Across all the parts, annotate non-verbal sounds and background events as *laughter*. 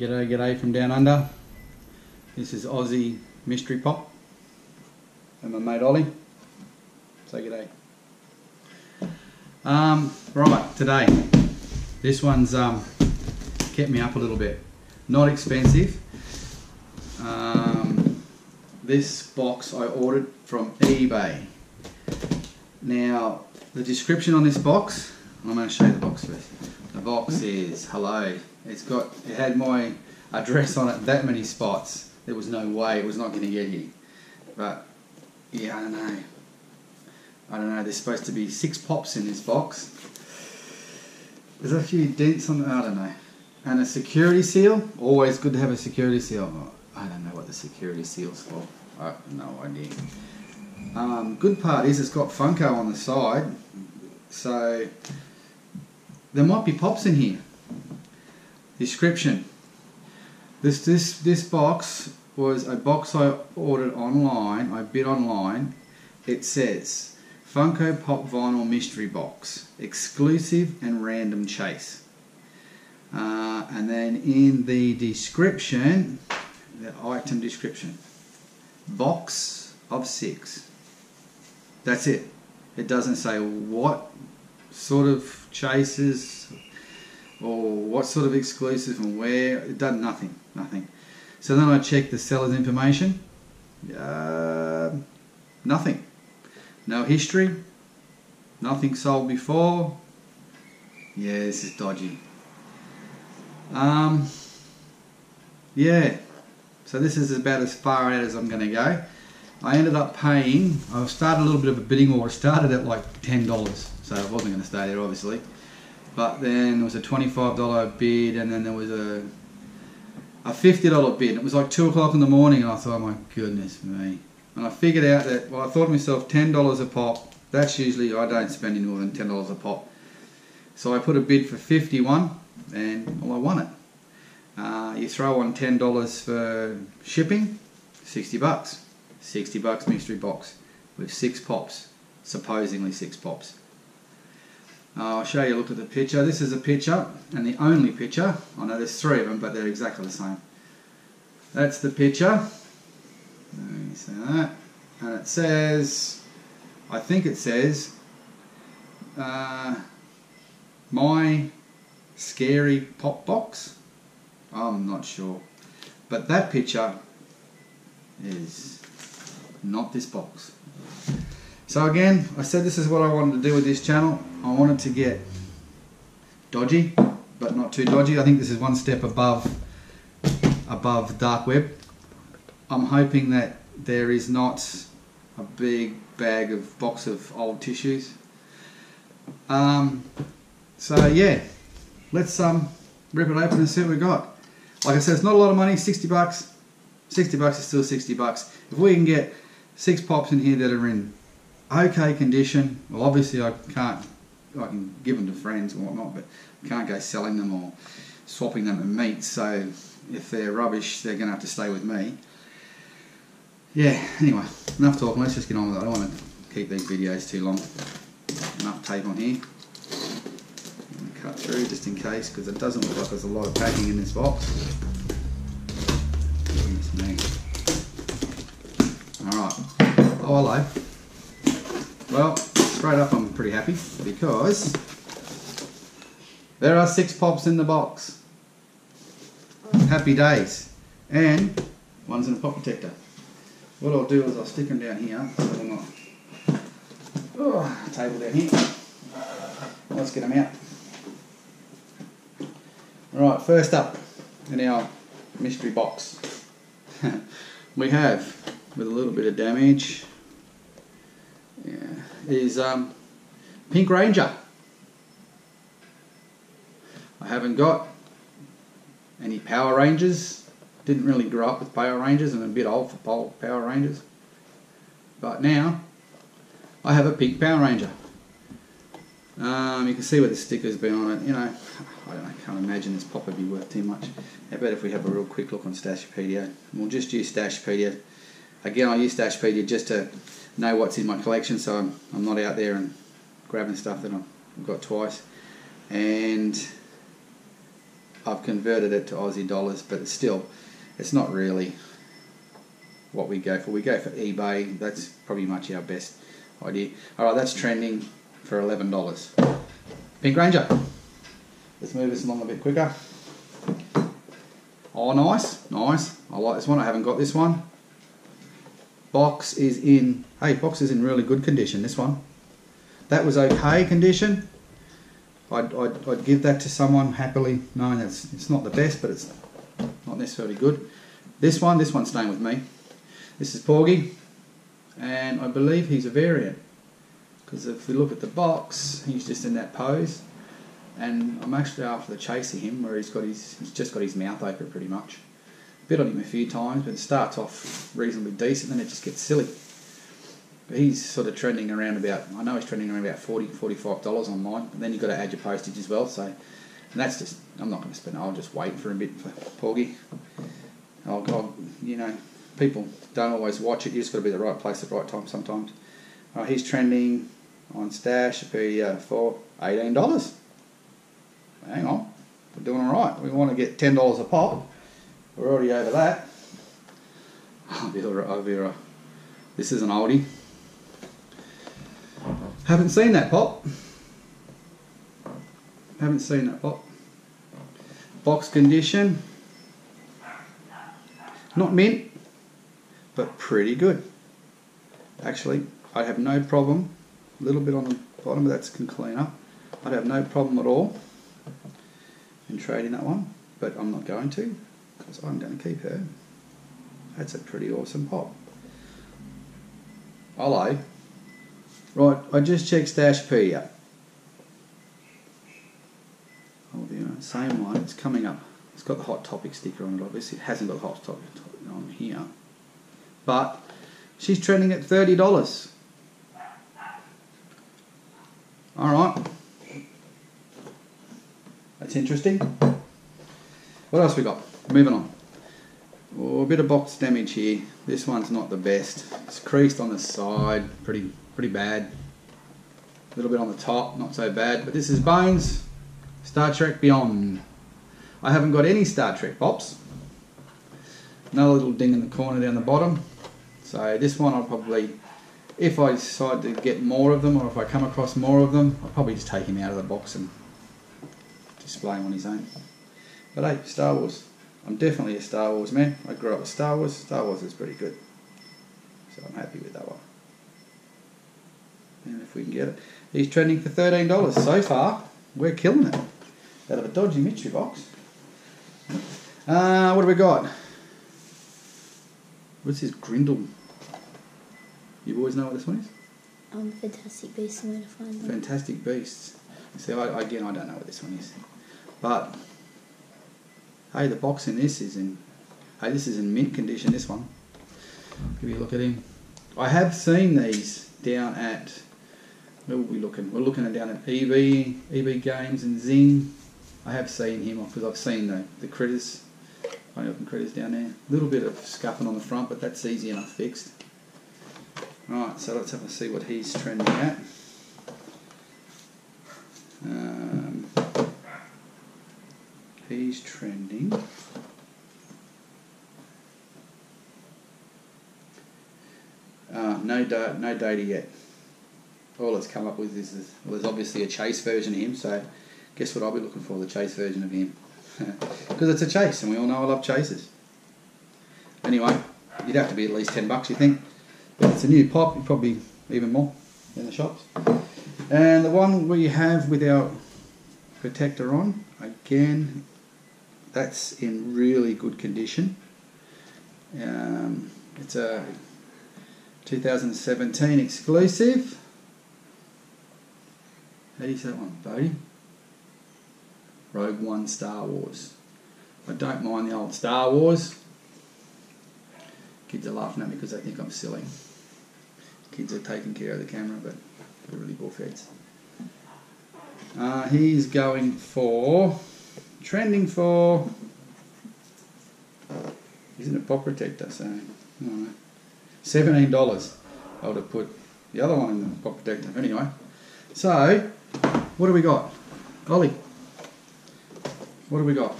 G'day, g'day from down under. This is Aussie Mystery Pop. And my mate Ollie. Say g'day. Um, right, today. This one's um, kept me up a little bit. Not expensive. Um, this box I ordered from eBay. Now, the description on this box, I'm going to show you the box first. The box is hello. It's got it had my address on it that many spots. There was no way it was not going to get here. But yeah, I don't know. I don't know. There's supposed to be six pops in this box. There's a few dents on. I don't know. And a security seal. Always good to have a security seal. I don't know what the security seal's for. I have no idea. Um, good part is it's got Funko on the side, so there might be pops in here. Description. This this this box was a box I ordered online. I bid online. It says Funko Pop Vinyl Mystery Box, exclusive and random chase. Uh, and then in the description, the item description, box of six. That's it. It doesn't say what sort of chases or what sort of exclusive and where. It does nothing, nothing. So then I check the seller's information. Uh, nothing. No history. Nothing sold before. Yeah, this is dodgy. Um, yeah. So this is about as far out as I'm going to go. I ended up paying, I started a little bit of a bidding war. It started at like $10, so I wasn't going to stay there obviously. But then there was a $25 bid and then there was a a $50 bid. It was like 2 o'clock in the morning and I thought, oh my goodness me. And I figured out that, well I thought to myself, $10 a pop, that's usually, I don't spend any more than $10 a pop. So I put a bid for 51 and well I won it. Uh, you throw on $10 for shipping, 60 bucks. 60 bucks mystery box with six pops, supposedly six pops. Uh, I'll show you a look at the picture. This is a picture, and the only picture. I know there's three of them, but they're exactly the same. That's the picture. Let me see that. And it says, I think it says, uh, my scary pop box. I'm not sure. But that picture is not this box. So again, I said this is what I wanted to do with this channel. I wanted to get dodgy, but not too dodgy. I think this is one step above above dark web. I'm hoping that there is not a big bag of box of old tissues. Um, so yeah, let's um, rip it open and see what we got. Like I said, it's not a lot of money, 60 bucks. 60 bucks is still 60 bucks. If we can get six pops in here that are in okay condition, well obviously I can't, I can give them to friends and whatnot, but I can't go selling them or swapping them at meet, so if they're rubbish, they're going to have to stay with me. Yeah, anyway, enough talking, let's just get on with it. I don't want to keep these videos too long. Enough tape on here. Cut through just in case, because it doesn't look like there's a lot of packing in this box. Alright. Oh, hello. Well, straight up I'm pretty happy because there are six pops in the box. Happy days. And one's in a pop protector. What I'll do is I'll stick them down here so they're not oh, table down here. Let's get them out. Alright, first up in our mystery box *laughs* we have with a little bit of damage is um, Pink Ranger. I haven't got any Power Rangers. Didn't really grow up with Power Rangers. I'm a bit old for Power Rangers. But now I have a pink Power Ranger. Um, you can see where the sticker's been on it. You know, I don't know, can't imagine this pop would be worth too much. How about if we have a real quick look on Stashpedia? We'll just use Stashpedia. Again, I use Stashpedia just to know what's in my collection so I'm, I'm not out there and grabbing stuff that I've got twice. And I've converted it to Aussie dollars, but it's still, it's not really what we go for. We go for eBay. That's probably much our best idea. All right, that's trending for eleven dollars. Pink Ranger. Let's move this along a bit quicker. Oh, nice, nice. I like this one. I haven't got this one. Box is in. Hey, box is in really good condition. This one. That was okay condition. I'd, I'd, I'd give that to someone happily, knowing that it's, not the best, but it's not necessarily good. This one, this one's staying with me. This is Porgy, and I believe he's a variant. Because if we look at the box, he's just in that pose. And I'm actually after the chasing him, where he's got his, he's just got his mouth open pretty much. Bit on him a few times, but it starts off reasonably decent, then it just gets silly. But he's sort of trending around about, I know he's trending around about 40 $45 on mine. And then you've got to add your postage as well. So, and that's just, I'm not going to spend, I'll just wait for a bit for Porgy. I'll, I'll, you know, people don't always watch it. You just got to be the right place at the right time sometimes. Uh, he's trending on stash be uh, for eighteen dollars. Hang on, we're doing all right. We want to get ten dollars a pop. We're already over that. I'll be, I'll be, uh, this is an oldie. Haven't seen that pop. Haven't seen that pop. Box condition. Not mint, but pretty good. Actually, I have no problem. A little bit on the bottom, but that can clean up. I'd have no problem at all in trading that one, but I'm not going to I'm going to keep her. That's a pretty awesome pop. Hello. Right, I just checked Stashpedia. Oh, the same one. It's coming up. It's got the Hot Topic sticker on it, obviously. It hasn't got the Hot Topic on here. But she's trending at $30. Alright. That's interesting. What else we got? Moving on. Oh, a bit of box damage here. This one's not the best. It's creased on the side, pretty pretty bad. A little bit on the top, not so bad. But this is Bones, Star Trek Beyond. I haven't got any Star Trek pops. Another little ding in the corner down the bottom. So this one I'll probably, if I decide to get more of them or if I come across more of them, I'll probably just take him out of the box and display him on his own. But hey, Star Wars. I'm definitely a Star Wars man. I grew up with Star Wars. Star Wars is pretty good. So I'm happy with that one. And if we can get it. He's trending for $13. So far, we're killing it. Out of a dodgy mystery box. Uh, what do we got? What's this Grindel? You boys know what this one is? Um, Fantastic Beasts and Where to Find Them. Fantastic Beasts. See, I, again, I don't know what this one is. But, hey, the box in this is in, hey, this is in mint condition, this one. Give you a look at him. I have seen these down at, where were we looking? We're looking at down at EB, EB Games and Zing. I have seen him because I've seen the, the critters, funny looking critters down there. A little bit of scuffing on the front, but that's easy enough fixed. Right, so let's have a see what he's trending at. Um, he's trending. Uh, no, da- no data yet. All it's come up with is, well, there's obviously a chase version of him. So, guess what I'll be looking for? The chase version of him, *laughs* because it's a chase, and we all know I love chases. Anyway, you'd have to be at least ten bucks, you think? But it's a new pop, probably even more in the shops. And the one we have with our protector on, again, that's in really good condition. Um, it's a 2017 exclusive. How do you say that one, Bodhi? Rogue One Star Wars. I don't mind the old Star Wars. Kids are laughing at me because they think I'm silly. Kids are taking care of the camera, but they're really bullfeds. Uh, he's going for, trending for, isn't it pop protector? So, no, $17. I would have put the other one in the pop protector. Anyway, so what do we got? Ollie, what do we got?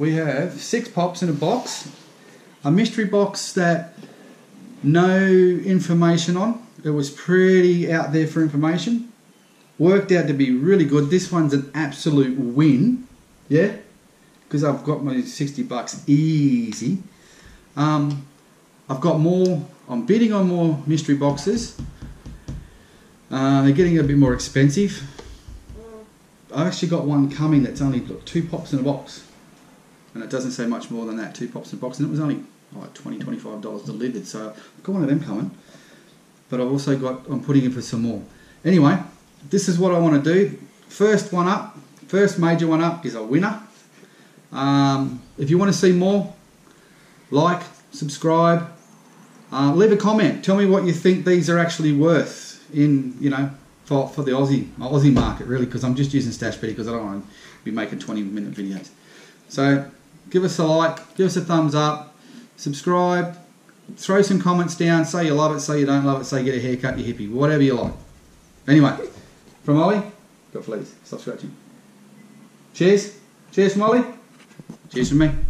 we have six pops in a box, a mystery box that no information on. It was pretty out there for information. Worked out to be really good. This one's an absolute win, yeah, because I've got my 60 bucks easy. Um, I've got more, I'm bidding on more mystery boxes. Uh, they're getting a bit more expensive. I've actually got one coming that's only got two pops in a box. And it doesn't say much more than that, two pops in a box. And it was only like 20 $25 delivered. So I've got one of them coming. But I've also got, I'm putting in for some more. Anyway, this is what I want to do. First one up, first major one up is a winner. Um, if you want to see more, like, subscribe, uh, leave a comment. Tell me what you think these are actually worth in, you know, for, for the Aussie Aussie market, really, because I'm just using Stash because I don't want to be making 20 minute videos. So give us a like, give us a thumbs up, subscribe, throw some comments down, say you love it, say you don't love it, say get a haircut, you hippie, whatever you like. Anyway, from Ollie, go please, stop scratching. Cheers. Cheers Ollie. Cheers from me.